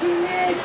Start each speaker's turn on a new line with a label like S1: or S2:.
S1: que